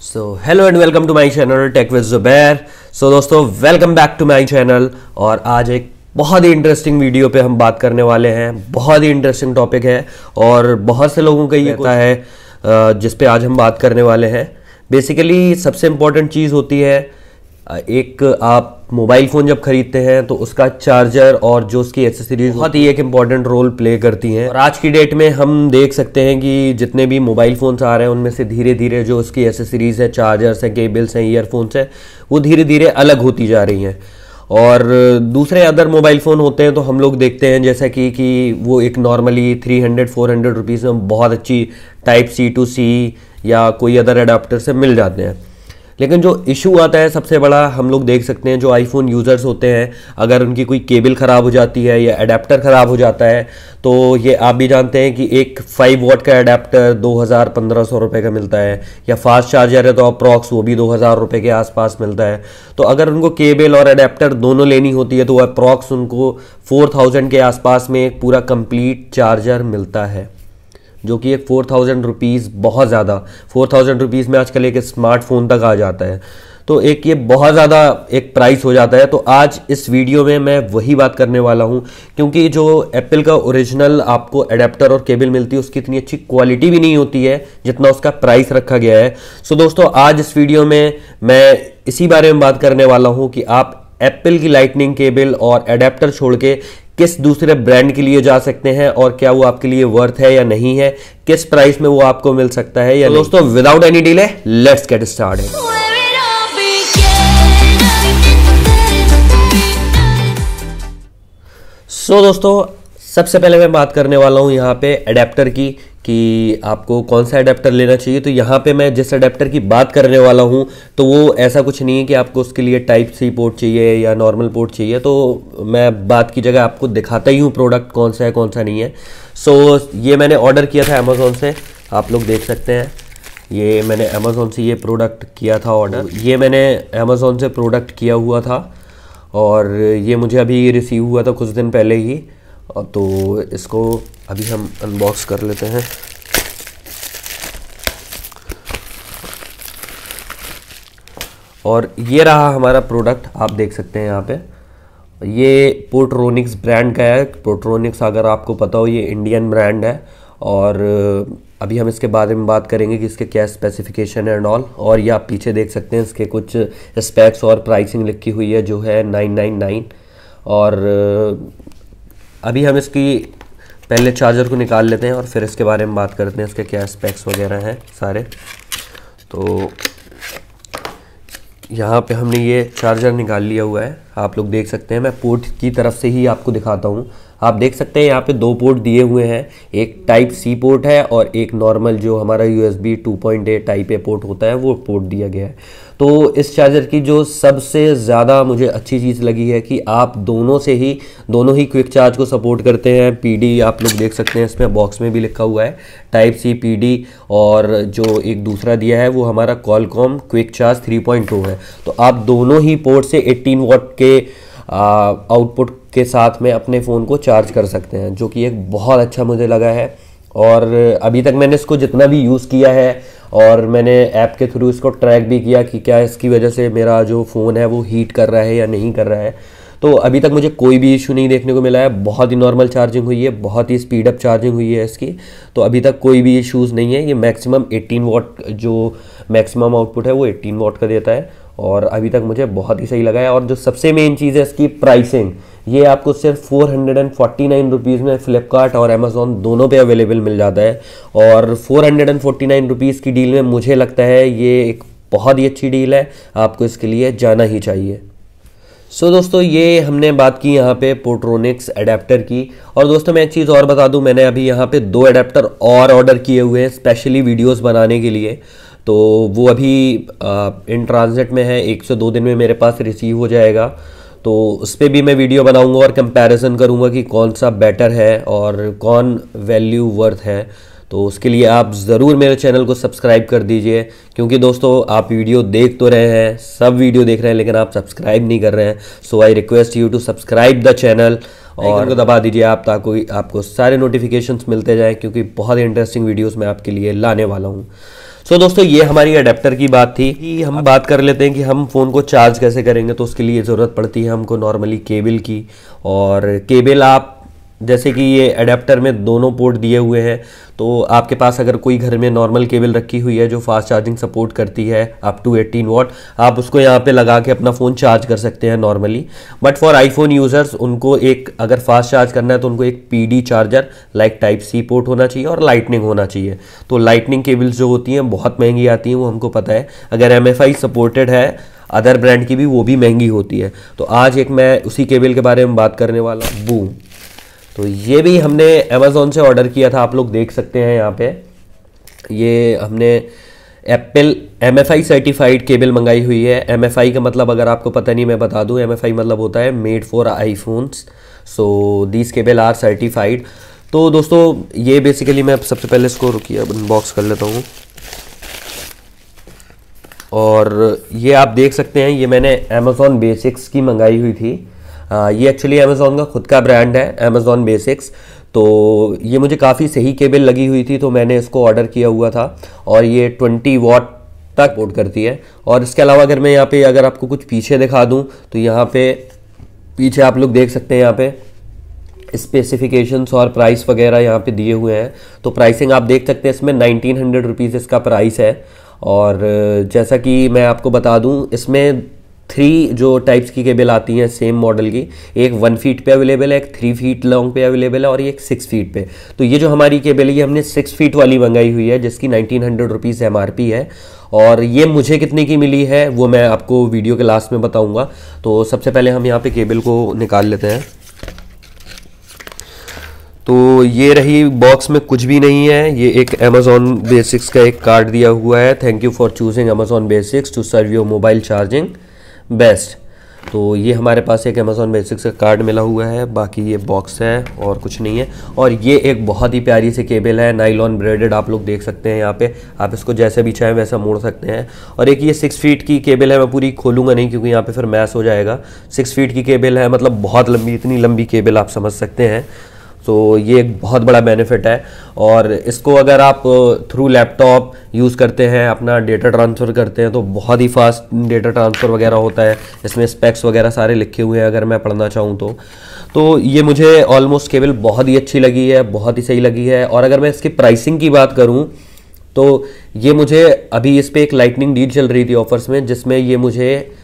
So hello and welcome to my channel tech with Zubair so दोस्तों welcome back to my channel और आज एक बहुत ही interesting video पे हम बात करने वाले हैं। बहुत ही इंटरेस्टिंग टॉपिक है। और बहुत से लोगों का ये होता है जिस पे आज हम बात करने वाले हैं। बेसिकली सबसे इम्पोर्टेंट चीज़ होती है एक आप मोबाइल फ़ोन जब खरीदते हैं तो उसका चार्जर और जो उसकी एसेसरीज बहुत ही एक इंपॉर्टेंट रोल प्ले करती हैं। और आज की डेट में हम देख सकते हैं कि जितने भी मोबाइल फ़ोन्स आ रहे हैं, उनमें से धीरे धीरे जो उसकी एसेसरीज है चार्जर्स हैं केबल्स हैं ईयरफोन्स हैं, वो धीरे धीरे अलग होती जा रही हैं। और दूसरे अदर मोबाइल फ़ोन होते हैं तो हम लोग देखते हैं, जैसा कि कि वो एक normally three hundred four hundred rupees में बहुत अच्छी टाइप सी टू सी या कोई अदर अडाप्टर से मिल जाते हैं। लेकिन जो इशू आता है, सबसे बड़ा हम लोग देख सकते हैं, जो आईफोन यूज़र्स होते हैं, अगर उनकी कोई केबल ख़राब हो जाती है या अडेप्टर ख़राब हो जाता है तो ये आप भी जानते हैं कि एक फाइव वॉट का अडेप्टर दो हज़ार पंद्रह सौ रुपये का मिलता है, या फास्ट चार्जर है तो अप्रॉक्स वो भी दो हज़ार रुपये के आसपास मिलता है। तो अगर उनको केबल और अडेप्टर दोनों लेनी होती है तो अप्रॉक्स उनको फोर थाउज़ेंड के आसपास में एक पूरा कंप्लीट चार्जर मिलता है। जो कि एक फोर थाउज़ेंड रुपीज़ बहुत ज़्यादा फोर थाउज़ेंड रुपीज़ में आजकल एक स्मार्टफ़ोन तक आ जाता है। तो एक ये बहुत ज़्यादा एक प्राइस हो जाता है। तो आज इस वीडियो में मैं वही बात करने वाला हूँ, क्योंकि जो एप्पल का ओरिजिनल आपको एडेप्टर और केबल मिलती है, उसकी इतनी अच्छी क्वालिटी भी नहीं होती है, जितना उसका प्राइस रखा गया है। सो दोस्तों, आज इस वीडियो में मैं इसी बारे में बात करने वाला हूँ कि आप एप्पल की लाइटनिंग केबल और एडेप्टर छोड़ के किस दूसरे ब्रांड के लिए जा सकते हैं और क्या वो आपके लिए वर्थ है या नहीं है किस प्राइस में वो आपको मिल सकता है या तो दोस्तों without any delay let's get start है सो दोस्तों सबसे पहले मैं बात करने वाला हूँ यहाँ पे अडेप्टर की। कि आपको कौन सा अडेप्टर लेना चाहिए? तो यहाँ पे मैं जिस अडेप्टर की बात करने वाला हूँ तो वो ऐसा कुछ नहीं है कि आपको उसके लिए टाइप सी पोर्ट चाहिए या नॉर्मल पोर्ट चाहिए। तो मैं बात की जगह आपको दिखाता ही हूँ प्रोडक्ट कौन सा है कौन सा नहीं है। सो so, ये मैंने ऑर्डर किया था अमेज़ोन से। आप लोग देख सकते हैं। ये मैंने अमेज़ोन से ये प्रोडक्ट किया था ऑर्डर ये मैंने अमेज़ोन से प्रोडक्ट किया हुआ था। और ये मुझे अभी रिसीव हुआ था कुछ दिन पहले ही। तो इसको अभी हम अनबॉक्स कर लेते हैं। और ये रहा हमारा प्रोडक्ट आप देख सकते हैं यहाँ पे। ये पोट्रोनिक्स ब्रांड का है। पोट्रोनिक्स अगर आपको पता हो, ये इंडियन ब्रांड है। और अभी हम इसके बारे में बात करेंगे कि इसके क्या स्पेसिफिकेशन है एंड ऑल और ये आप पीछे देख सकते हैं, इसके कुछ स्पेक्स और प्राइसिंग लिखी हुई है, जो है नाइन नाइन नाइन और अभी हम इसकी पहले चार्जर को निकाल लेते हैं और फिर इसके बारे में बात करते हैं, इसके क्या स्पेक्स वगैरह हैं सारे। तो यहाँ पे हमने ये चार्जर निकाल लिया हुआ है। आप लोग देख सकते हैं, मैं पोर्ट की तरफ़ से ही आपको दिखाता हूँ। आप देख सकते हैं यहाँ पे दो पोर्ट दिए हुए हैं, एक टाइप सी पोर्ट है और एक नॉर्मल जो हमारा U S B two point A type A port होता है, वो पोर्ट दिया गया है। तो इस चार्जर की जो सबसे ज़्यादा मुझे अच्छी चीज़ लगी है कि आप दोनों से ही, दोनों ही क्विक चार्ज को सपोर्ट करते हैं। पीडी आप लोग देख सकते हैं, इसमें बॉक्स में भी लिखा हुआ है टाइप सी पी और जो एक दूसरा दिया है, वो हमारा कॉलकॉम क्विक चार्ज 3.2 है। तो आप दोनों ही पोर्ट से 18 वॉट के आउटपुट के साथ में अपने फ़ोन को चार्ज कर सकते हैं, जो कि एक बहुत अच्छा मुझे लगा है। और अभी तक मैंने इसको जितना भी यूज़ किया है और मैंने ऐप के थ्रू इसको ट्रैक भी किया कि क्या इसकी वजह से मेरा जो फ़ोन है वो हीट कर रहा है या नहीं कर रहा है। तो अभी तक मुझे कोई भी इशू नहीं देखने को मिला है। बहुत ही नॉर्मल चार्जिंग हुई है, बहुत ही स्पीड अप चार्जिंग हुई है इसकी। तो अभी तक कोई भी इश्यूज़ नहीं है। ये मैक्सिमम 18 वॉट जो मैक्सिमम आउटपुट है, वो 18 वॉट का देता है। और अभी तक मुझे बहुत ही सही लगा है। और जो सबसे मेन चीज़ है इसकी प्राइसिंग ये आपको सिर्फ़ four hundred and forty nine rupees में फ्लिपकार्ट और अमेज़ोन दोनों पे अवेलेबल मिल जाता है। और four hundred and forty nine rupees की डील में मुझे लगता है ये एक बहुत ही अच्छी डील है। आपको इसके लिए जाना ही चाहिए। सो so, दोस्तों ये हमने बात की यहाँ पे पोट्रोनिक्स अडेप्टर की। और दोस्तों मैं एक चीज़ और बता दूँ मैंने अभी यहाँ पे दो अडेप्टर और ऑर्डर किए हुए हैं स्पेशली वीडियोस बनाने के लिए। तो वो अभी आ, इन ट्रांजिट में है एक से दो दिन में मेरे पास रिसीव हो जाएगा। तो उस पर भी मैं वीडियो बनाऊँगा और कंपैरिजन करूँगा कि कौन सा बेटर है और कौन वैल्यू वर्थ है। तो उसके लिए आप ज़रूर मेरे चैनल को सब्सक्राइब कर दीजिए क्योंकि दोस्तों आप वीडियो देख तो रहे हैं सब वीडियो देख रहे हैं लेकिन आप सब्सक्राइब नहीं कर रहे हैं। So I request you to subscribe the channel और दबा दीजिए आप ताकि आपको सारे नोटिफिकेशंस मिलते जाएँ क्योंकि बहुत ही इंटरेस्टिंग वीडियोस मैं आपके लिए लाने वाला हूँ। सो so, दोस्तों ये हमारी अडेप्टर की बात थी कि हम बात कर लेते हैं कि हम फ़ोन को चार्ज कैसे करेंगे तो उसके लिए ज़रूरत पड़ती है हमको नॉर्मली केबल की। और केबल आप जैसे कि ये अडेप्टर में दोनों पोर्ट दिए हुए हैं तो आपके पास अगर कोई घर में नॉर्मल केबल रखी हुई है जो फास्ट चार्जिंग सपोर्ट करती है अप टू 18 वॉट आप उसको यहाँ पे लगा के अपना फ़ोन चार्ज कर सकते हैं normally but for iPhone users उनको एक, अगर फास्ट चार्ज करना है तो उनको एक PD charger like type C port होना चाहिए और लाइटनिंग होना चाहिए. तो लाइटनिंग केबल्स जो होती हैं, बहुत महँगी आती हैं, वो हमको पता है. अगर एमएफआई सपोर्टेड है अदर ब्रांड की भी, वो भी महँगी होती है. तो आज एक मैं उसी केबल के बारे में बात करने वाला बूम तो ये भी हमने अमेज़ोन से ऑर्डर किया था, आप लोग देख सकते हैं यहाँ पे। ये हमने Apple M F I certified cable मंगाई हुई है। एम एफ़ आई का मतलब अगर आपको पता नहीं, मैं बता दूँ एम एफ़ आई मतलब होता है made for iPhones so these cable are certified तो दोस्तों, ये बेसिकली मैं सबसे पहले इसको रुकिए अनबॉक्स कर लेता हूँ। और ये आप देख सकते हैं, ये मैंने अमेज़ोन बेसिक्स की मंगाई हुई थी। ये एक्चुअली अमेज़ॉन का खुद का ब्रांड है अमेज़ोन बेसिक्स तो ये मुझे काफ़ी सही केबल लगी हुई थी तो मैंने इसको ऑर्डर किया हुआ था और ये ट्वेंटी वॉट तक सपोर्ट करती है. और इसके अलावा अगर मैं यहाँ पे, अगर आपको कुछ पीछे दिखा दूँ तो यहाँ पे पीछे आप लोग देख सकते हैं यहाँ पे स्पेसिफिकेशंस और प्राइस वगैरह यहाँ पे दिए हुए हैं. तो प्राइसिंग आप देख सकते हैं, इसमें नाइनटीन हंड्रेड रुपीज़ इसका प्राइस है. और जैसा कि मैं आपको बता दूँ, इसमें थ्री जो टाइप्स की केबल आती हैं सेम मॉडल की, एक वन फीट पे अवेलेबल है, एक थ्री फीट लॉन्ग पे अवेलेबल है और एक सिक्स फीट पे। तो ये जो हमारी केबल है, ये हमने सिक्स फीट वाली मंगाई हुई है, जिसकी नाइनटीन हंड्रेड रुपीज़ एम है। और ये मुझे कितने की मिली है, वो मैं आपको वीडियो के लास्ट में बताऊँगा। तो सबसे पहले हम यहाँ पे केबल को निकाल लेते हैं। तो ये रही बॉक्स में कुछ भी नहीं है, ये एक अमेजोन बेसिक्स का एक कार्ड दिया हुआ है। Thank you for choosing Amazon Basics to serve your mobile charging best. तो ये हमारे पास एक अमेजोन बेसिक्स का कार्ड मिला हुआ है, बाकी ये बॉक्स है और कुछ नहीं है। और ये एक बहुत ही प्यारी सी केबल है नाइलॉन ब्रेडेड आप लोग देख सकते हैं यहाँ पे। आप इसको जैसे भी चाहें वैसा मोड़ सकते हैं। और एक ये सिक्स फीट की केबल है, मैं पूरी खोलूँगा नहीं, क्योंकि यहाँ पे फिर मैस हो जाएगा। सिक्स फीट की केबल है मतलब बहुत लंबी, इतनी लंबी केबल आप समझ सकते हैं। तो ये एक बहुत बड़ा बेनिफिट है। और इसको अगर आप थ्रू लैपटॉप यूज़ करते हैं, अपना डेटा ट्रांसफ़र करते हैं तो बहुत ही फास्ट डेटा ट्रांसफ़र वगैरह होता है। इसमें स्पेक्स वगैरह सारे लिखे हुए हैं, अगर मैं पढ़ना चाहूँ तो। तो ये मुझे ऑलमोस्ट केबल बहुत ही अच्छी लगी है, बहुत ही सही लगी है। और अगर मैं इसकी प्राइसिंग की बात करूँ तो ये मुझे, अभी इस पर एक लाइटनिंग डील चल रही थी ऑफर्स में, जिसमें ये मुझे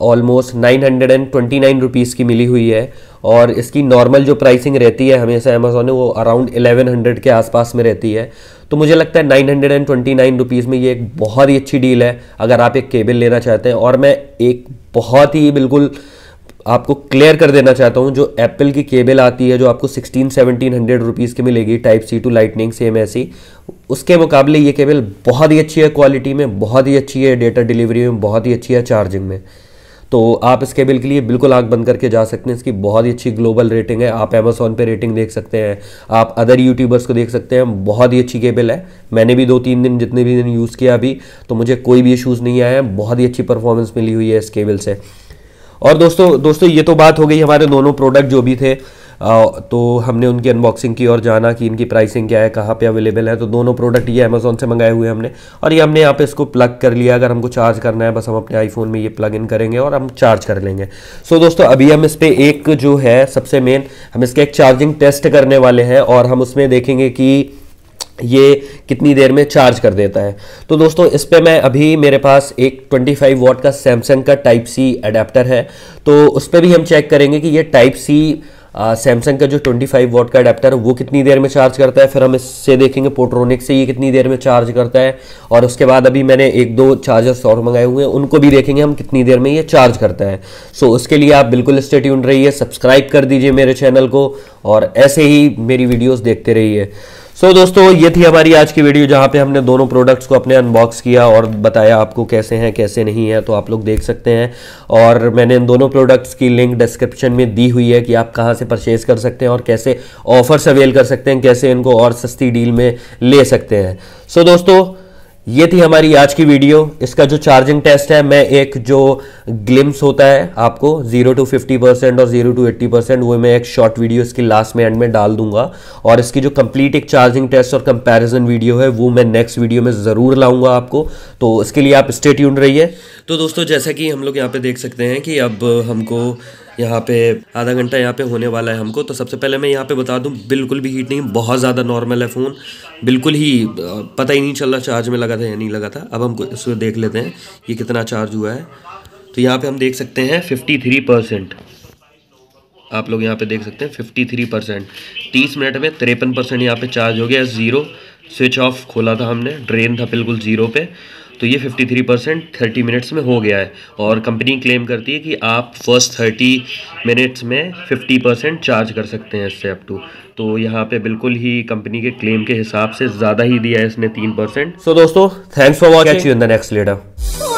almost nine hundred and twenty nine rupees की मिली हुई है। और इसकी नॉर्मल जो प्राइसिंग रहती है हमेशा अमेजोन में, वो अराउंड एलेवन हंड्रेड के आसपास में रहती है। तो मुझे लगता है nine hundred and twenty nine rupees में ये एक बहुत ही अच्छी डील है, अगर आप एक केबल लेना चाहते हैं। और मैं एक बहुत ही बिल्कुल आपको क्लियर कर देना चाहता हूँ, जो एप्पल की केबल आती है, जो आपको सिक्सटीन सेवनटीन हंड्रेड रुपीज़ की मिलेगी type C to lightning same ऐसी। उसके मुकाबले ये केबल बहुत ही अच्छी है क्वालिटी में, बहुत ही अच्छी है डेटा डिलीवरी में, बहुत ही अच्छी है चार्जिंग में। तो आप इस केबल के लिए बिल्कुल आग बंद करके जा सकते हैं। इसकी बहुत ही अच्छी ग्लोबल रेटिंग है। आप अमेजोन पे रेटिंग देख सकते हैं। आप अदर यूट्यूबर्स को देख सकते हैं। बहुत ही अच्छी केबल है। मैंने भी दो तीन दिन जितने भी दिन यूज़ किया अभी तो मुझे कोई भी इशूज़ नहीं आया बहुत ही अच्छी परफॉर्मेंस मिली हुई है इस केबल से। और दोस्तों दोस्तों, ये तो बात हो गई हमारे दोनों प्रोडक्ट जो भी थे। तो हमने उनकी अनबॉक्सिंग की और जाना कि इनकी प्राइसिंग क्या है कहाँ पे अवेलेबल है। तो दोनों प्रोडक्ट ये अमेजोन से मंगाए हुए हमने। और ये हमने यहाँ पे इसको प्लग कर लिया। अगर हमको चार्ज करना है बस हम अपने आईफोन में ये प्लग इन करेंगे और हम चार्ज कर लेंगे। सो so, दोस्तों अभी हम इस पर एक जो है सबसे मेन हम इसका एक चार्जिंग टेस्ट करने वाले हैं और हम उसमें देखेंगे कि ये कितनी देर में चार्ज कर देता है। तो दोस्तों इस पर मैं अभी मेरे पास एक 25 वॉट का सैमसंग का टाइप सी अडेप्टर है। तो उस पर भी हम चेक करेंगे कि ये टाइप सी सैमसंग का जो 25 वॉट का अडेप्टर है, वो कितनी देर में चार्ज करता है? फिर हम इससे देखेंगे पोट्रोनिक से ये कितनी देर में चार्ज करता है। और उसके बाद अभी मैंने एक दो चार्जर्स और मंगाए हुए हैं, उनको भी देखेंगे हम कितनी देर में ये चार्ज करता है। सो उसके लिए आप बिल्कुल स्टेट्यून रहिए सब्सक्राइब कर दीजिए मेरे चैनल को और ऐसे ही मेरी वीडियोज़ देखते रहिए। सो so, दोस्तों ये थी हमारी आज की वीडियो जहाँ पे हमने दोनों प्रोडक्ट्स को अपने अनबॉक्स किया और बताया आपको कैसे हैं कैसे नहीं है तो आप लोग देख सकते हैं। और मैंने इन दोनों प्रोडक्ट्स की लिंक डिस्क्रिप्शन में दी हुई है कि आप कहाँ से परचेज कर सकते हैं और कैसे ऑफर्स अवेल कर सकते हैं कैसे इनको और सस्ती डील में ले सकते हैं। सो so, दोस्तों ये थी हमारी आज की वीडियो। इसका जो चार्जिंग टेस्ट है, मैं एक जो ग्लिम्स होता है आपको ज़ीरो टू फिफ्टी परसेंट और ज़ीरो टू एट्टी परसेंट वो मैं एक शॉर्ट वीडियो इसकी लास्ट में एंड में डाल दूँगा। और इसकी जो कंप्लीट एक चार्जिंग टेस्ट और कंपैरिजन वीडियो है, वो मैं नेक्स्ट वीडियो में ज़रूर लाऊँगा आपको। तो इसके लिए आप स्टे ट्यून रहिए। तो दोस्तों, जैसा कि हम लोग यहाँ पे देख सकते हैं कि अब हमको यहाँ पे आधा घंटा यहाँ पे होने वाला है हमको। तो सबसे पहले मैं यहाँ पे बता दूँ, बिल्कुल भी हीट नहीं, बहुत ज़्यादा नॉर्मल है फ़ोन बिल्कुल ही पता ही नहीं चल रहा चार्ज में लगा था या नहीं लगा था। अब हम इसको देख लेते हैं ये कितना चार्ज हुआ है। तो यहाँ पे हम देख सकते हैं फिफ्टी थ्री परसेंट आप लोग यहाँ पे देख सकते हैं फिफ्टी थ्री परसेंट तीस मिनट में तिरपन परसेंट यहाँ पे चार्ज हो गया ज़ीरो स्विच ऑफ़ खोला था हमने ड्रेन था बिल्कुल ज़ीरो पे। तो ये 53 परसेंट थर्टी मिनट्स में हो गया है। और कंपनी क्लेम करती है कि आप फ़र्स्ट 30 मिनट्स में 50 परसेंट चार्ज कर सकते हैं इससे अप टू तो यहाँ पे बिल्कुल ही कंपनी के क्लेम के हिसाब से ज़्यादा ही दिया है इसने तीन परसेंट सो दोस्तों thanks for watching in the next later